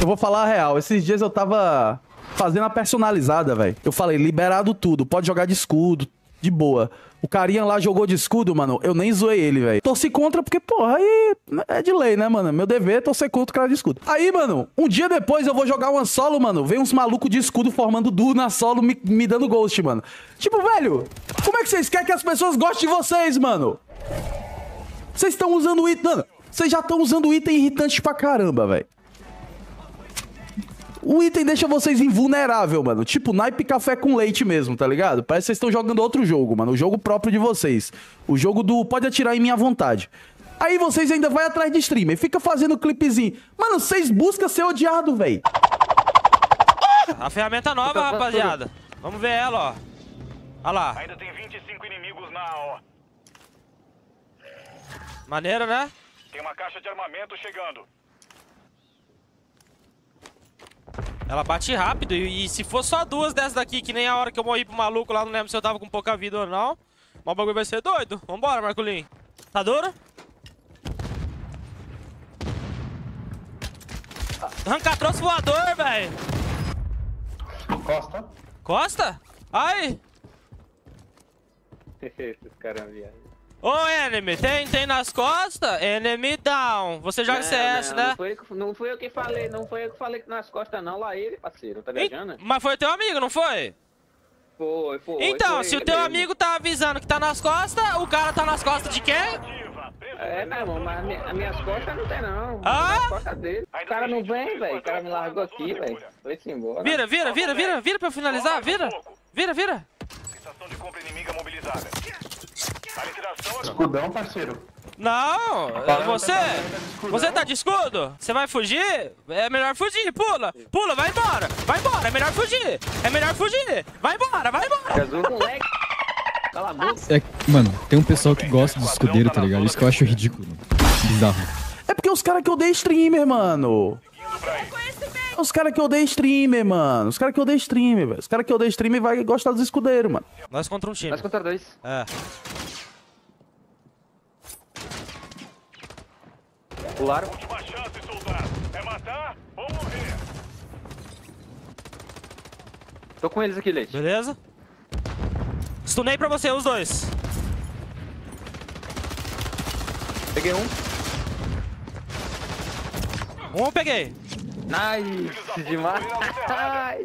Eu vou falar a real. Esses dias eu tava fazendo a personalizada, velho. Eu falei, liberado tudo, pode jogar de escudo, de boa. O carinha lá jogou de escudo, mano. Eu nem zoei ele, velho. Torci contra porque, porra, aí é de lei, né, mano? Meu dever é torcer contra o cara de escudo. Aí, mano, um dia depois eu vou jogar uma solo, mano. Vem uns malucos de escudo formando duo na solo me, me dando ghost, mano. Tipo, velho, como é que vocês querem que as pessoas gostem de vocês, mano? Vocês estão usando item. Mano, vocês já estão usando item irritante pra caramba, velho. O item deixa vocês invulnerável, mano. Tipo naipe café com leite mesmo, tá ligado? Parece que vocês estão jogando outro jogo, mano. O jogo próprio de vocês. O jogo do pode atirar em minha vontade. Aí vocês ainda vai atrás de streamer, fica fazendo clipezinho. Mano, vocês buscam ser odiado, velho. A ferramenta nova, rapaziada. Vamos ver ela, ó. Olha lá. Ainda tem 25 inimigos na AO. Maneiro, né? Tem uma caixa de armamento chegando. Ela bate rápido e, e se for só duas dessas daqui, que nem a hora que eu morri pro maluco lá, não lembro se eu tava com pouca vida ou não. Mas o bagulho vai ser doido. Vambora, Marcolinho. Tá duro? Arrancar trouxe voador, velho. Costa. Costa? Ai. Esses caras viajam. Ô, enemy, tem, tem nas costas? Enemy down. Você joga CS, não, né? Não foi, não fui eu que falei, não foi eu que falei que nas costas não, lá ele, parceiro, tá viajando? Mas foi teu amigo, não foi? Foi, foi. Então, foi se o teu mesmo. amigo tá avisando que tá nas costas, o cara tá nas costas de quem? É, meu irmão, mas minha- as minhas costas não tem não. Ah? As costas dele. O cara não vem, velho. O cara me largou aqui, velho. Foi-se embora. Vira, vira, vira, vira, vira pra eu finalizar, vira. Vira, vira. Estação de compra inimiga mobilizada. É Escudão, parceiro. Não, você, você tá de escudo? Você vai fugir? É melhor fugir, pula, pula, vai embora, vai embora, é melhor fugir, é melhor fugir, vai embora, vai embora. Jesus, moleque. Cala a boca. É, mano, tem um pessoal que gosta do escudeiro, tá ligado? Isso que eu acho ridículo. Bizarro. É porque os caras que odeiam streamer, mano. Os caras que odeiam streamer, mano. Os caras que odeiam streamer, velho. Os caras que odeiam streamer vai gostar dos escudeiros, mano. Nós contra um time. Nós contra dois. É. Pularam. última chance, soldado. É matar ou morrer. Tô com eles aqui, Leite. Beleza? Stunei pra você, os dois. Peguei um. Um eu peguei. Nice demais. Pessoal.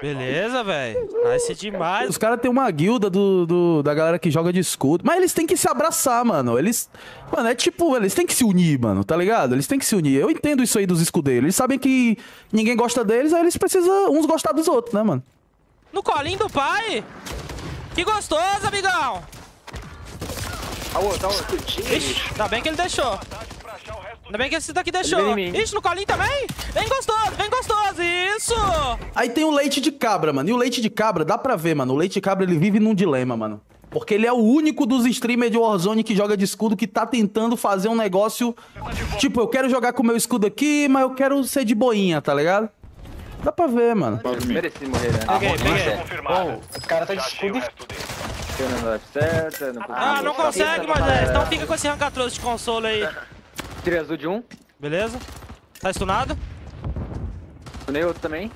Beleza, velho. Nice demais. Os caras têm uma guilda do, do- da galera que joga de escudo. Mas eles têm que se abraçar, mano. Eles. Mano, é tipo, eles têm que se unir, mano, tá ligado? Eles têm que se unir. Eu entendo isso aí dos escudeiros. Eles sabem que ninguém gosta deles, aí eles precisam uns gostar dos outros, né, mano? No colinho do pai. Que gostoso, amigão. A outra, a outra. Ixi, ainda bem que ele deixou. Ainda bem que esse daqui deixou. Ixi, no colinho também? Vem gostoso, vem gostoso. Isso. Aí tem o leite de cabra, mano. E o leite de cabra, dá pra ver, mano. O leite de cabra, ele vive num dilema, mano. Porque ele é o único dos streamers de Warzone que joga de escudo que tá tentando fazer um negócio. Tipo, eu quero jogar com o meu escudo aqui, mas eu quero ser de boinha, tá ligado? Dá pra ver, mano. Mereci morrer, né? Peguei, peguei. Confirmada. O cara tá de escudo e não não Ah, não consegue, Moisés. Então fica com esse arranca-trouxe de console aí. Tirei azul de um. Beleza? Tá stunado? Tunei outro também.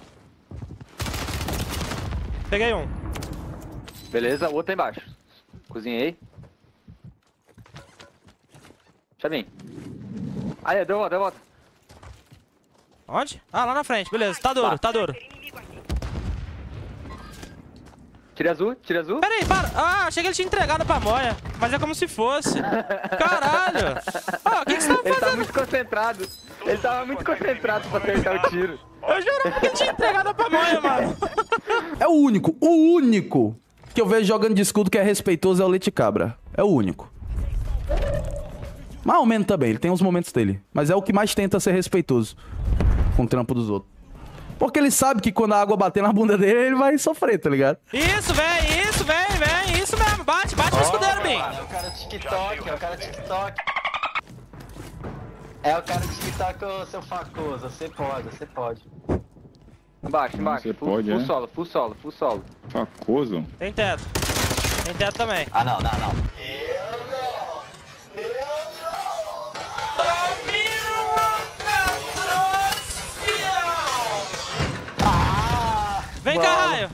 Peguei um. Beleza, o outro tá embaixo. Cozinhei. Deixa vir. Aí, deu volta, deu volta. Onde? Ah, lá na frente. Beleza, tá duro, tá duro. Tirei azul, tirei azul. Pera aí, para. Ah, achei que ele tinha entregado pra moia. Mas é como se fosse. Caralho. Ah, o que, que você tava Ele tá fazendo? muito concentrado. Ele tava muito concentrado pra acertar o tiro. Eu jurava que ele tinha entregado pra moia, mano. É o único, o único que eu vejo jogando de escudo que é respeitoso é o leite cabra. É o único. Mais ou menos também, ele tem os momentos dele. Mas é o que mais tenta ser respeitoso com o trampo dos outros. Porque ele sabe que quando a água bater na bunda dele, ele vai sofrer, tá ligado? Isso, vem, isso, vem, vem. Isso mesmo. Bate, bate no escudeiro, Bim. É o cara TikTok, é o cara TikTok. É o cara TikTok, ô seu facoso. Você pode, você pode. Embaixo, embaixo. Você full, pode, full é? solo, full solo, full solo. Facoso? Tem teto. Tem teto também. Ah, não, não, não. Vem cá, raio.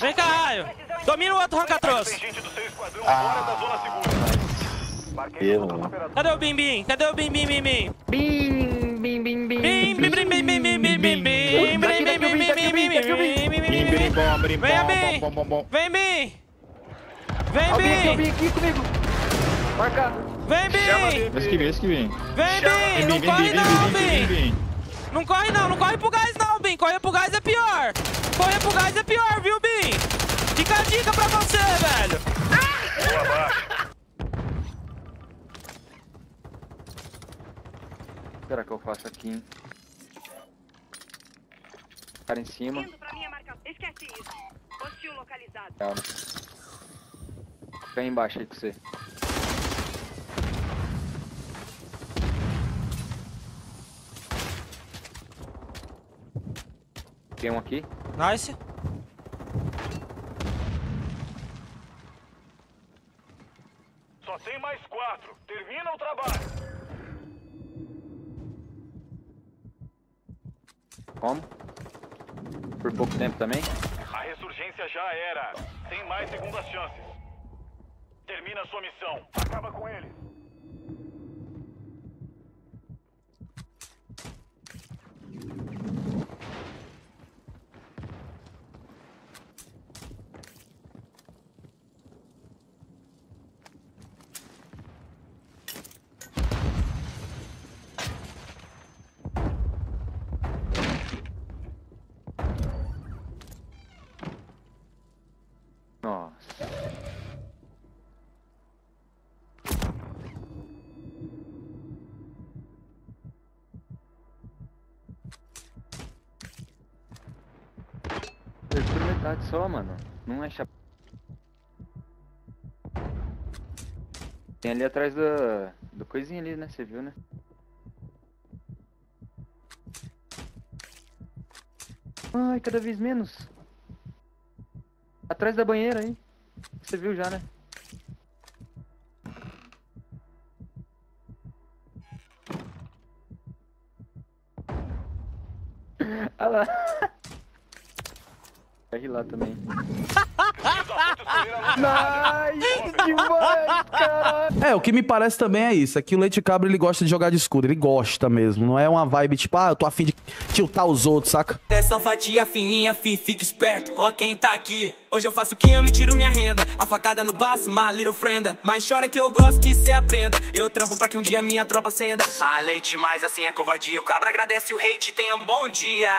Vem cá, raio. Domina o outro rancatroço. Operador. Cadê o Bim Bim? Cadê o Bim Bim Bim Bim? Bim, bim, bim, bim. Bim, bim, bim, bim, bim, bim, bim, bim, bim, bim, bim, bim, bim, bim, bim, bim, bim, bim, bim, bim. Venha, Bim. Vem, Bim. Vem, Bim. aqui comigo. Marca. Vem, Bim. Esse que vem, esse que vem. Vem, Bim. Não corre não, Bim. Não corre não, não corre pro gás não, Bim. Correr pro gás é pior. Correr pro gás é pior, viu, Bim? Fica a dica pra você, velho. Boa. O que será que eu faço aqui, hein? Cara em cima. Esquece isso. Hostil localizado. Calma. Fica aí embaixo aí com você. Tem um aqui. Nice. Só tem mais quatro. Termina o trabalho. Como? Por pouco tempo também. A ressurgência já era. Tem mais segundas chances. Termina sua missão. Acaba com eles. Nossa. Perdi por metade só, mano. Não é chapa. Tem ali atrás da. do coisinha ali, né? Você viu, né? Ai, cada vez menos. Atrás da banheira aí. Você viu já, né? Olha lá. Vai rir lá também. Nice caralho. É, o que me parece também é isso. É que o Leite Cabra ele gosta de jogar de escudo. Ele gosta mesmo. Não é uma vibe tipo, ah, eu tô afim de tiltar os outros, saca? Essa fatia fininha, fi, fica esperto, ó quem tá aqui Hoje eu faço quem eu me tiro minha renda A facada no baço, my little friend Mas chora que eu gosto que cê aprenda Eu trampo pra que um dia minha tropa acenda Ah, leite, mas assim é covardia O cabra agradece o hate, tenha um bom dia